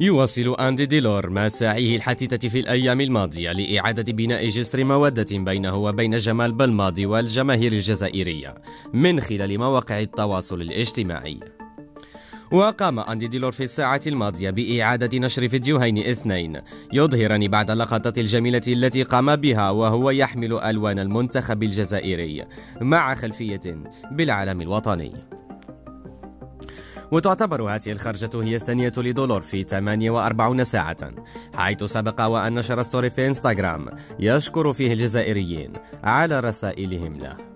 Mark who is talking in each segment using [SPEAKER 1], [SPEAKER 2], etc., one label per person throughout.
[SPEAKER 1] يواصل أندي ديلور مساعيه الحثيثة في الأيام الماضية لإعادة بناء جسر مودة بينه وبين جمال بلماضي والجماهير الجزائرية من خلال مواقع التواصل الاجتماعي. وقام أندي ديلور في الساعة الماضية بإعادة نشر فيديوهين اثنين يظهران بعض اللقطات الجميلة التي قام بها وهو يحمل ألوان المنتخب الجزائري مع خلفية بالعلم الوطني. وتعتبر هذه الخرجة هي الثانية لدولار في 48 ساعة حيث سبق وأن نشر ستوري في إنستغرام يشكر فيه الجزائريين على رسائلهم له.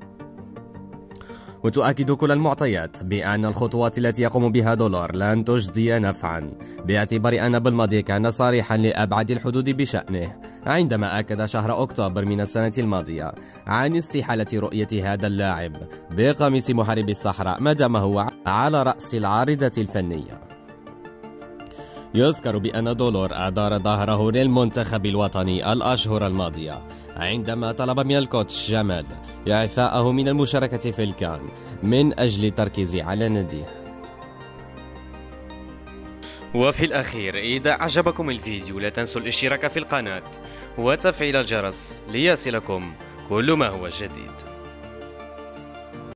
[SPEAKER 1] وتؤكد كل المعطيات بأن الخطوات التي يقوم بها دولار لن تجدي نفعا. باعتبار أن بالماضي كان صريحا لأبعد الحدود بشأنه عندما أكد شهر أكتوبر من السنة الماضية عن استحالة رؤية هذا اللاعب بقميص محارب الصحراء ما دام هو على رأس العارضة الفنية. يذكر بأن دولور أدار ظهره للمنتخب الوطني الأشهر الماضية عندما طلب من الكوتش جمال إعفاءه من المشاركة في الكان من أجل التركيز على ناديه. وفي الأخير إذا أعجبكم الفيديو لا تنسوا الاشتراك في القناة وتفعيل الجرس ليصلكم كل ما هو جديد.